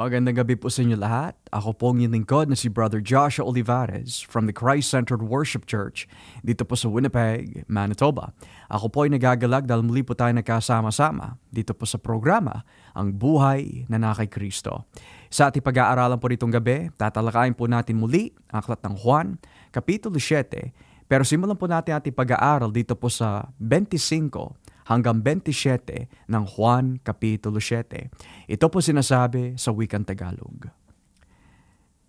Magandang gabi po sa inyo lahat. Ako po ang lingkod na si Brother Joshua Olivares from the Christ-Centered Worship Church dito po sa Winnipeg, Manitoba. Ako po ay nagagalag dahil muli po tayo nagkasama-sama dito po sa programa Ang Buhay na Nakay Kristo. Sa ating pag-aaralan po ditong gabi, tatalakayin po natin muli ang aklat ng Juan, Kapitulo 7, pero simulan po natin ating pag-aaral dito po sa 25 hanggang 27 ng Juan Kapitulo 7. Ito po sinasabi sa wikang Tagalog.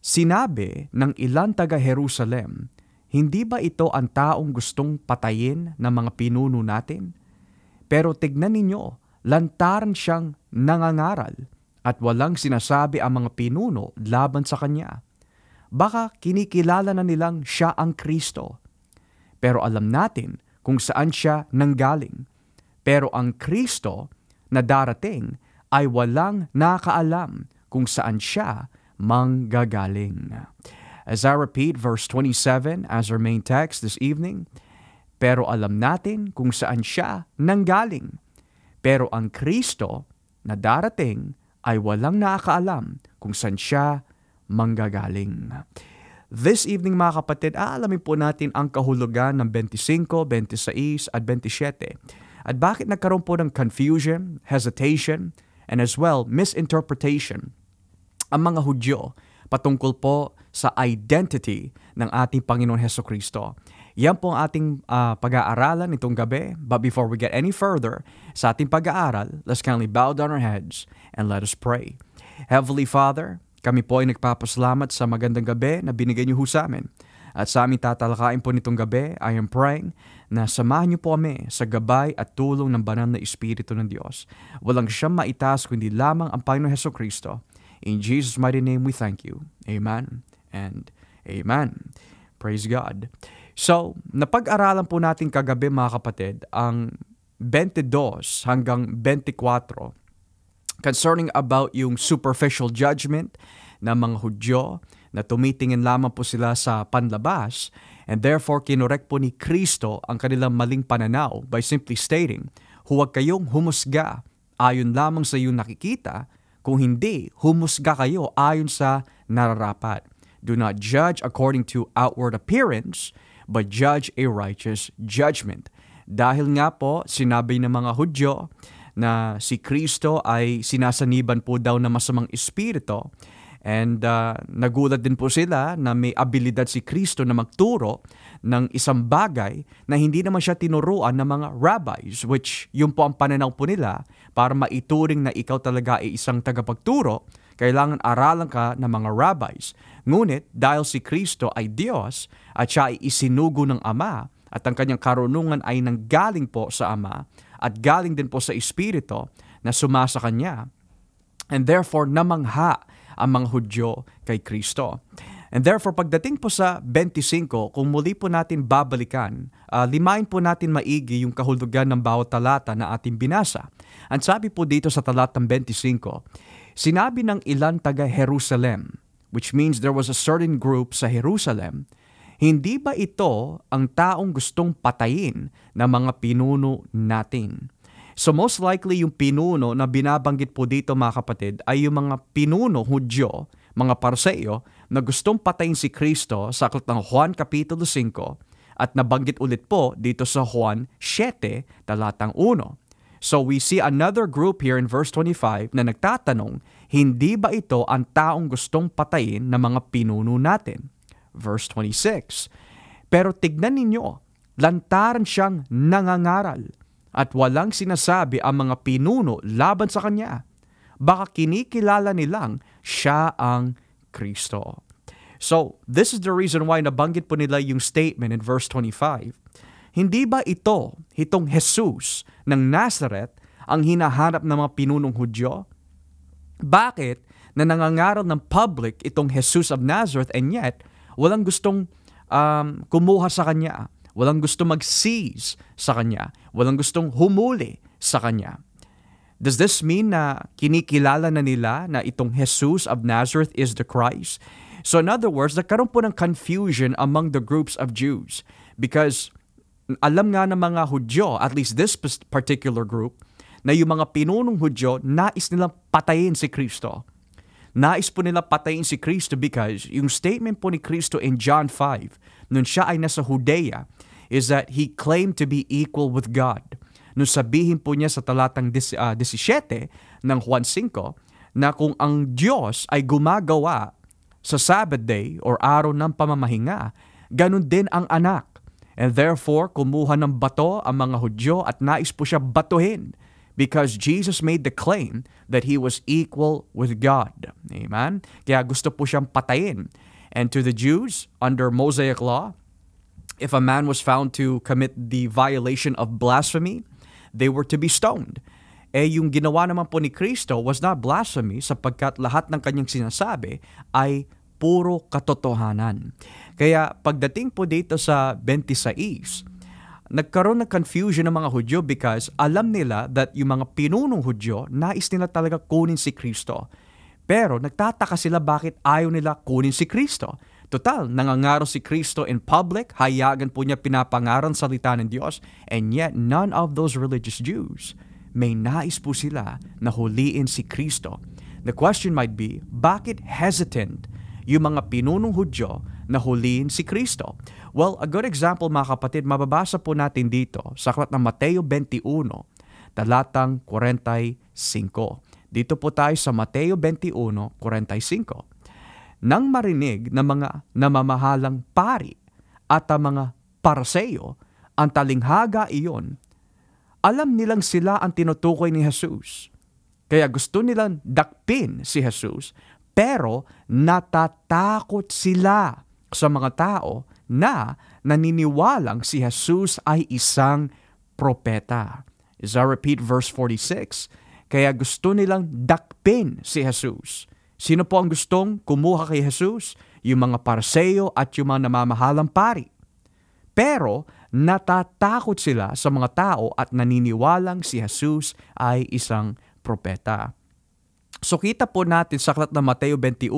Sinabi ng ilan taga Jerusalem, hindi ba ito ang taong gustong patayin ng mga pinuno natin? Pero tignan ninyo, lantaran siyang nangangaral at walang sinasabi ang mga pinuno laban sa kanya. Baka kinikilala na nilang siya ang Kristo. Pero alam natin kung saan siya nanggaling pero ang Kristo na darating ay walang nakaalam kung saan siya manggagaling. As I repeat verse 27 as our main text this evening, pero alam natin kung saan siya nanggaling. Pero ang Kristo na darating ay walang nakakaalam kung saan siya manggagaling. This evening mga kapatid, aalamin po natin ang kahulugan ng 25, 26 at 27 at bakit nagkaroon po ng confusion, hesitation, and as well misinterpretation ang mga Hudyo patungkol po sa identity ng ating Panginoon Heso Kristo. Yan po ang ating uh, pag-aaralan itong gabi. But before we get any further sa ating pag-aaral, let's kindly bow down our heads and let us pray. Heavenly Father, kami po ay nagpapasalamat sa magandang gabi na binigay niyo ho sa amin. At sa aming tatalakayin po nitong gabi, I am praying na samahan niyo po kami sa gabay at tulong ng banal na Espiritu ng Diyos. Walang siyang maitaas kundi lamang ang Panginoon Heso Kristo. In Jesus' mighty name we thank you. Amen and Amen. Praise God. So, napag-aralan po natin kagabi mga kapatid ang 22 hanggang 24 concerning about yung superficial judgment ng mga Hudyo na tumitingin lamang po sila sa panlabas and therefore kinorek po ni Kristo ang kanilang maling pananaw by simply stating, huwag kayong humusga ayon lamang sa iyong nakikita, kung hindi, humusga kayo ayon sa nararapat. Do not judge according to outward appearance, but judge a righteous judgment. Dahil nga po, sinabi ng mga Hudyo na si Kristo ay sinasaniban po daw ng masamang espiritu, And uh, nagulat din po sila na may abilidad si Kristo na magturo ng isang bagay na hindi naman siya tinuruan ng mga rabbis, which yun po ang pananaw po nila para maituring na ikaw talaga ay isang tagapagturo, kailangan aralan ka ng mga rabbis. Ngunit dahil si Kristo ay Diyos at siya ay isinugo ng Ama at ang kanyang karunungan ay nanggaling po sa Ama at galing din po sa Espiritu na sumasa kanya. And therefore, namangha ang mga Hudyo kay Kristo. And therefore, pagdating po sa 25, kung muli po natin babalikan, uh, limain po natin maigi yung kahulugan ng bawat talata na ating binasa. Ang sabi po dito sa talatang 25, sinabi ng ilan taga Jerusalem, which means there was a certain group sa Jerusalem, hindi ba ito ang taong gustong patayin ng mga pinuno natin? So most likely yung pinuno na binabanggit po dito mga kapatid ay yung mga pinuno Hudyo, mga Parseo na gustong patayin si Kristo sa aklat ng Juan Kapitulo 5 at nabanggit ulit po dito sa Juan 7 talatang 1. So we see another group here in verse 25 na nagtatanong, hindi ba ito ang taong gustong patayin ng mga pinuno natin? Verse 26, Pero tignan ninyo, lantaran siyang nangangaral at walang sinasabi ang mga pinuno laban sa kanya. Baka kinikilala nilang siya ang Kristo. So, this is the reason why nabanggit po nila yung statement in verse 25. Hindi ba ito, itong Jesus ng Nazareth, ang hinahanap ng mga pinunong Hudyo? Bakit na nangangaral ng public itong Jesus of Nazareth and yet walang gustong um, kumuha sa kanya? Walang gusto mag-seize sa kanya. Walang gustong humuli sa kanya. Does this mean na kinikilala na nila na itong Jesus of Nazareth is the Christ? So in other words, nagkaroon po ng confusion among the groups of Jews because alam nga ng mga Hudyo, at least this particular group, na yung mga pinunong Hudyo, nais nilang patayin si Kristo. Nais po nila patayin si Kristo because yung statement po ni Kristo in John 5, nung siya ay nasa Judea, is that he claimed to be equal with God. Nung sabihin po niya sa talatang 17 uh, ng Juan 5, na kung ang Diyos ay gumagawa sa Sabbath day or araw ng pamamahinga, ganun din ang anak. And therefore, kumuha ng bato ang mga Hudyo at nais po siya batuhin because Jesus made the claim that he was equal with God. Amen? Kaya gusto po siyang patayin. And to the Jews, under Mosaic law, if a man was found to commit the violation of blasphemy, they were to be stoned. Eh yung ginawa naman po ni Kristo was not blasphemy sapagkat lahat ng kanyang sinasabi ay puro katotohanan. Kaya pagdating po dito sa 26, nagkaroon ng confusion ng mga Hudyo because alam nila that yung mga pinunong Hudyo, nais nila talaga kunin si Kristo. Pero nagtataka sila bakit ayaw nila kunin si Kristo. Total, nangangaro si Kristo in public, hayagan po niya pinapangaran salita ng Diyos, and yet none of those religious Jews may nais po sila na huliin si Kristo. The question might be, bakit hesitant yung mga pinunong Hudyo na huliin si Kristo. Well, a good example mga kapatid, mababasa po natin dito sa aklat ng Mateo 21, talatang 45. Dito po tayo sa Mateo 21:45. Nang marinig ng mga namamahalang pari at ang mga paraseyo ang talinghaga iyon, alam nilang sila ang tinutukoy ni Jesus. Kaya gusto nilang dakpin si Jesus, pero natatakot sila sa mga tao na naniniwalang si Jesus ay isang propeta. Is I repeat verse 46? Kaya gusto nilang dakpin si Jesus. Sino po ang gustong kumuha kay Jesus? Yung mga parseyo at yung mga namamahalang pari. Pero natatakot sila sa mga tao at naniniwalang si Jesus ay isang propeta. So kita po natin sa aklat ng Mateo 21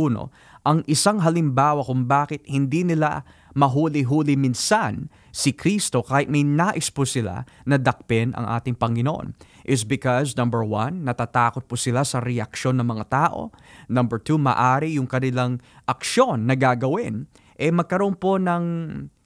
ang isang halimbawa kung bakit hindi nila mahuli-huli minsan si Kristo kahit may nais po sila na dakpin ang ating Panginoon is because number one, natatakot po sila sa reaksyon ng mga tao. Number two, maari yung kanilang aksyon na gagawin eh magkaroon po ng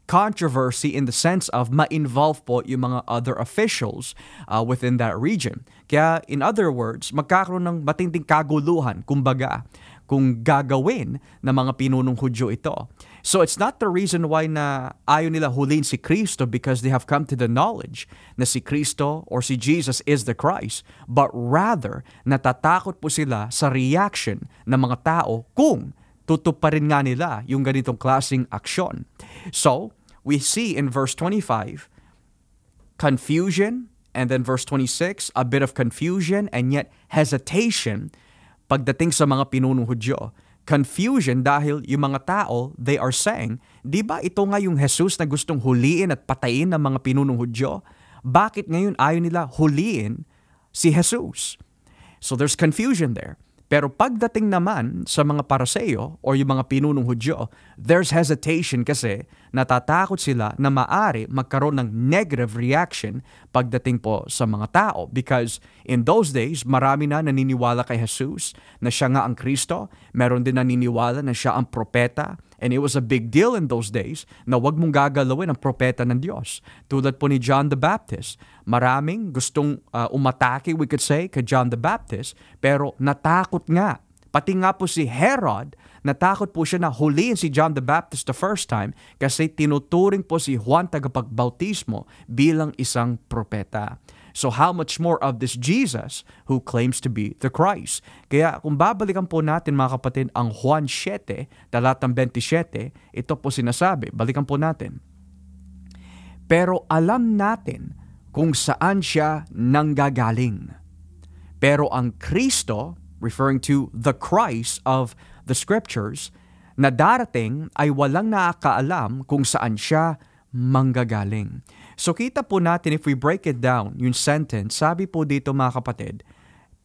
controversy in the sense of ma-involve po yung mga other officials uh, within that region. Kaya in other words, magkakaroon ng matinding kaguluhan, kumbaga, kung gagawin ng mga pinunong Hudyo ito. So it's not the reason why na ayaw nila hulin si Kristo because they have come to the knowledge na si Kristo or si Jesus is the Christ, but rather natatakot po sila sa reaction ng mga tao kung tutuparin nga nila yung ganitong klaseng aksyon. So, we see in verse 25 confusion, and then verse 26, a bit of confusion and yet hesitation pagdating sa mga pinunong Hudyo. Confusion dahil yung mga tao, they are saying, di ba ito nga yung Jesus na gustong huliin at patayin ng mga pinunong Hudyo? Bakit ngayon ayaw nila huliin si Jesus? So there's confusion there. Pero pagdating naman sa mga paraseyo o yung mga pinunong Hudyo, there's hesitation kasi natatakot sila na maari magkaroon ng negative reaction pagdating po sa mga tao. Because in those days, marami na naniniwala kay Jesus na siya nga ang Kristo. Meron din naniniwala na siya ang propeta. And it was a big deal in those days na wag mong gagalawin ang propeta ng Diyos. Tulad po ni John the Baptist Maraming gustong uh, umatake, we could say, kay John the Baptist, pero natakot nga. Pati nga po si Herod, natakot po siya na huliin si John the Baptist the first time kasi tinuturing po si Juan tagapagbautismo bilang isang propeta. So how much more of this Jesus who claims to be the Christ? Kaya kung babalikan po natin mga kapatid ang Juan 7, talatang 27, ito po sinasabi, balikan po natin. Pero alam natin kung saan siya nanggagaling. Pero ang Kristo, referring to the Christ of the Scriptures, na darating ay walang nakakaalam kung saan siya manggagaling. So kita po natin if we break it down, yung sentence, sabi po dito mga kapatid,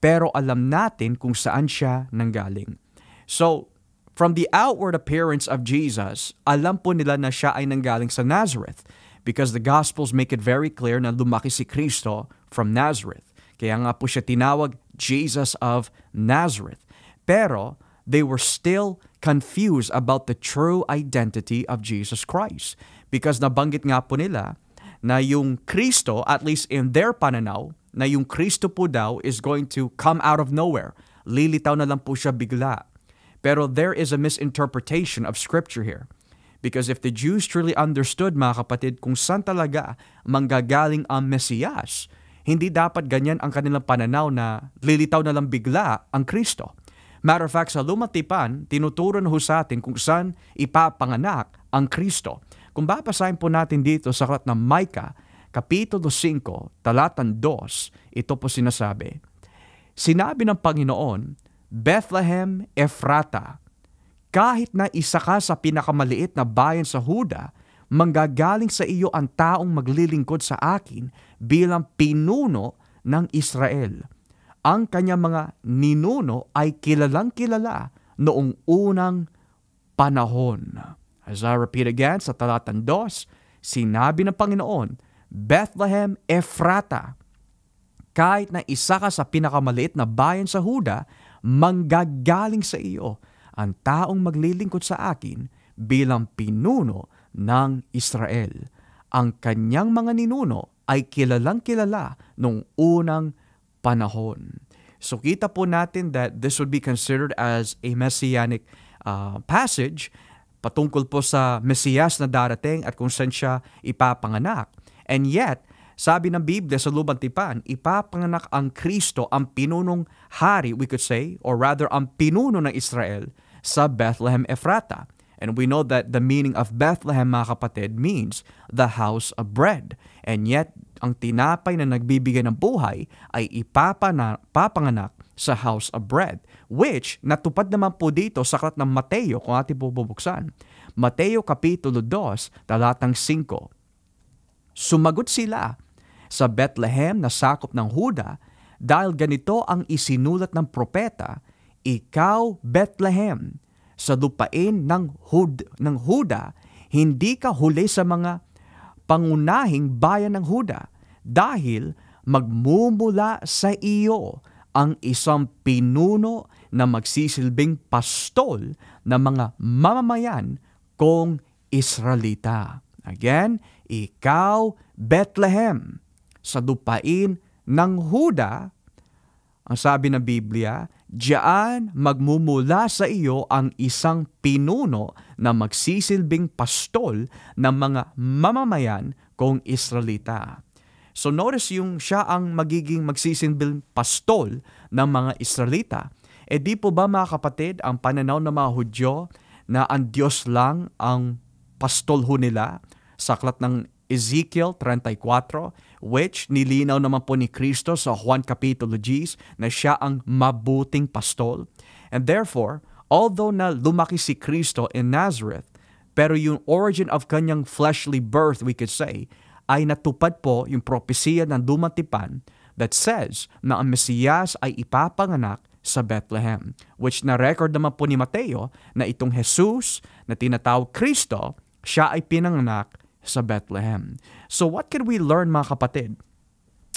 pero alam natin kung saan siya nanggaling. So, from the outward appearance of Jesus, alam po nila na siya ay nanggaling sa Nazareth because the Gospels make it very clear na lumaki si Kristo from Nazareth. Kaya nga po siya tinawag Jesus of Nazareth. Pero they were still confused about the true identity of Jesus Christ. Because nabanggit nga po nila na yung Kristo, at least in their pananaw, na yung Kristo po daw is going to come out of nowhere. Lilitaw na lang po siya bigla. Pero there is a misinterpretation of Scripture here. Because if the Jews truly understood, mga kapatid, kung saan talaga manggagaling ang Mesiyas, hindi dapat ganyan ang kanilang pananaw na lilitaw na lang bigla ang Kristo. Matter of fact, sa lumatipan, tinuturo na ho sa atin kung saan ipapanganak ang Kristo. Kung babasahin po natin dito sa aklat ng Micah, Kapitulo 5, talatan 2, ito po sinasabi, Sinabi ng Panginoon, Bethlehem Ephrata, kahit na isa ka sa pinakamaliit na bayan sa Huda, manggagaling sa iyo ang taong maglilingkod sa akin bilang pinuno ng Israel. Ang kanyang mga ninuno ay kilalang kilala noong unang panahon. As I repeat again sa talatan 2, sinabi ng Panginoon, Bethlehem Ephrata, kahit na isa ka sa pinakamaliit na bayan sa Huda, manggagaling sa iyo ang taong maglilingkod sa akin bilang pinuno ng Israel. Ang kanyang mga ninuno ay kilalang kilala nung unang panahon. So kita po natin that this would be considered as a messianic uh, passage patungkol po sa Mesiyas na darating at kung saan siya ipapanganak. And yet, sabi ng Biblia sa Lubang Tipan, ipapanganak ang Kristo, ang pinunong hari, we could say, or rather ang pinuno ng Israel sa Bethlehem Ephrata. And we know that the meaning of Bethlehem, mga kapatid, means the house of bread. And yet, ang tinapay na nagbibigay ng buhay ay ipapanganak sa house of bread, which natupad naman po dito sa aklat ng Mateo kung ating bubuksan. Mateo Kapitulo 2, talatang 5. Sumagot sila sa Bethlehem na sakop ng Huda dahil ganito ang isinulat ng propeta, Ikaw, Bethlehem, sa lupain ng, Hud, ng Huda, hindi ka huli sa mga pangunahing bayan ng Huda dahil magmumula sa iyo ang isang pinuno na magsisilbing pastol ng mga mamamayan kong Israelita. Again, ikaw, Bethlehem, sa lupain ng Huda, ang sabi ng Biblia, Diyan magmumula sa iyo ang isang pinuno na magsisilbing pastol ng mga mamamayan kong Israelita. So notice yung siya ang magiging magsisilbing pastol ng mga Israelita. E di po ba mga kapatid, ang pananaw ng mga Hudyo na ang Diyos lang ang pastol ho nila? Saklat ng Ezekiel 34, which nilinaw naman po ni Kristo sa Juan Kapitulo G na siya ang mabuting pastol. And therefore, although na lumaki si Kristo in Nazareth, pero yung origin of kanyang fleshly birth, we could say, ay natupad po yung propesiya ng dumatipan that says na ang Mesiyas ay ipapanganak sa Bethlehem, which na-record naman po ni Mateo na itong Jesus na tinatawag Kristo, siya ay pinanganak sa Bethlehem. So what can we learn mga kapatid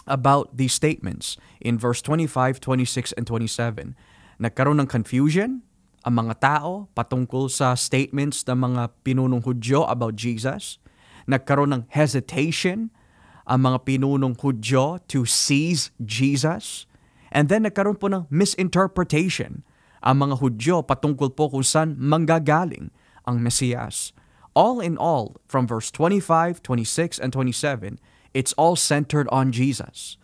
about these statements in verse 25, 26, and 27? Nagkaroon ng confusion ang mga tao patungkol sa statements ng mga pinunong Hudyo about Jesus. Nagkaroon ng hesitation ang mga pinunong Hudyo to seize Jesus. And then nagkaroon po ng misinterpretation ang mga Hudyo patungkol po kung saan manggagaling ang Mesiyas all in all, from verse 25, 26, and 27, it's all centered on Jesus.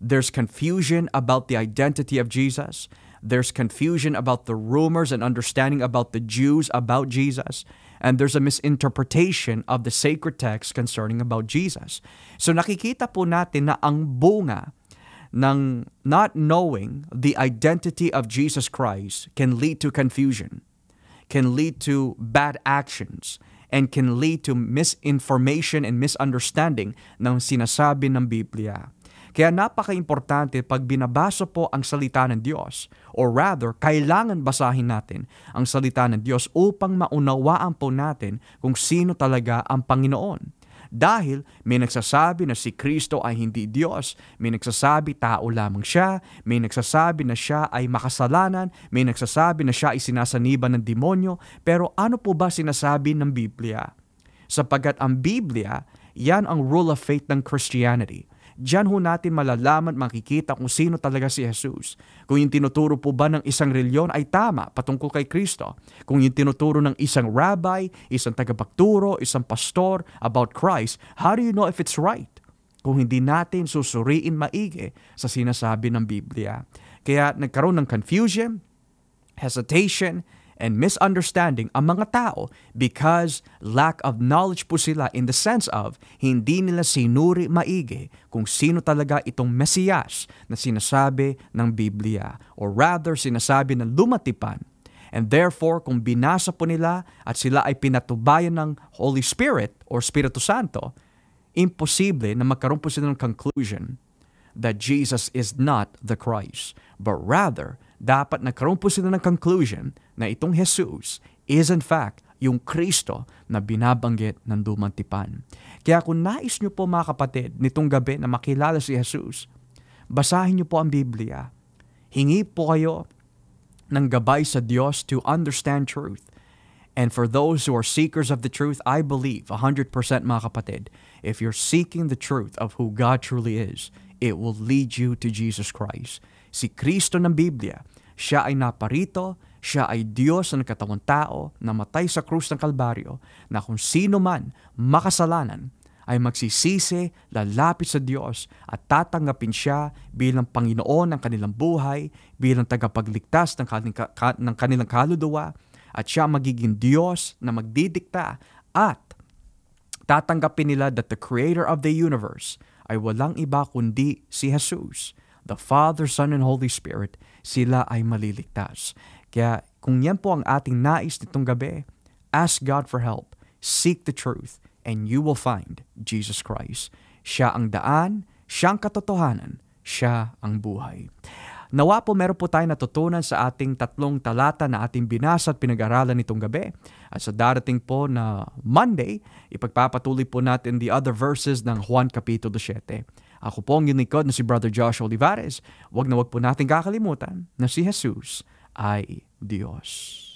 There's confusion about the identity of Jesus. There's confusion about the rumors and understanding about the Jews about Jesus. And there's a misinterpretation of the sacred text concerning about Jesus. So nakikita po natin na ang bunga ng not knowing the identity of Jesus Christ can lead to confusion, can lead to bad actions, and can lead to misinformation and misunderstanding ng sinasabi ng Biblia. Kaya napaka-importante pag binabasa po ang salita ng Diyos, or rather, kailangan basahin natin ang salita ng Diyos upang maunawaan po natin kung sino talaga ang Panginoon. Dahil may nagsasabi na si Kristo ay hindi Diyos, may nagsasabi tao lamang siya, may nagsasabi na siya ay makasalanan, may nagsasabi na siya ay sinasaniban ng demonyo, pero ano po ba sinasabi ng Biblia? Sapagkat ang Biblia, yan ang rule of faith ng Christianity Diyan ho natin malalaman, makikita kung sino talaga si Jesus. Kung yung tinuturo po ba ng isang reliyon ay tama patungkol kay Kristo. Kung yung tinuturo ng isang rabbi, isang tagapagturo, isang pastor about Christ, how do you know if it's right? Kung hindi natin susuriin maigi sa sinasabi ng Biblia. Kaya nagkaroon ng confusion, hesitation, and misunderstanding ang mga tao because lack of knowledge po sila in the sense of hindi nila sinuri maigi kung sino talaga itong Mesiyas na sinasabi ng Biblia or rather sinasabi ng lumatipan. And therefore, kung binasa po nila at sila ay pinatubayan ng Holy Spirit or Espiritu Santo, imposible na magkaroon po sila ng conclusion that Jesus is not the Christ, but rather dapat nagkaroon po sila ng conclusion na itong Jesus is in fact yung Kristo na binabanggit ng dumantipan. Kaya kung nais nyo po mga kapatid nitong gabi na makilala si Jesus, basahin nyo po ang Biblia. Hingi po kayo ng gabay sa Diyos to understand truth. And for those who are seekers of the truth, I believe 100% mga kapatid, if you're seeking the truth of who God truly is, it will lead you to Jesus Christ si Kristo ng Biblia. Siya ay naparito, siya ay Diyos na nagkatawang tao, namatay sa krus ng Kalbaryo, na kung sino man makasalanan, ay magsisisi, lalapit sa Diyos at tatanggapin siya bilang Panginoon ng kanilang buhay, bilang tagapagligtas ng kanilang, ng kanilang kaluluwa, at siya magiging Diyos na magdidikta at tatanggapin nila that the Creator of the universe ay walang iba kundi si Jesus the Father, Son, and Holy Spirit, sila ay maliligtas. Kaya kung yan po ang ating nais nitong gabi, ask God for help, seek the truth, and you will find Jesus Christ. Siya ang daan, siya ang katotohanan, siya ang buhay. Nawa po meron po tayo natutunan sa ating tatlong talata na ating binasa at pinag-aralan nitong gabi. At sa darating po na Monday, ipagpapatuloy po natin the other verses ng Juan Kapitulo 7. Ako po ang yunikod na si Brother Josh Olivares. Huwag na huwag po natin kakalimutan na si Jesus ay Diyos.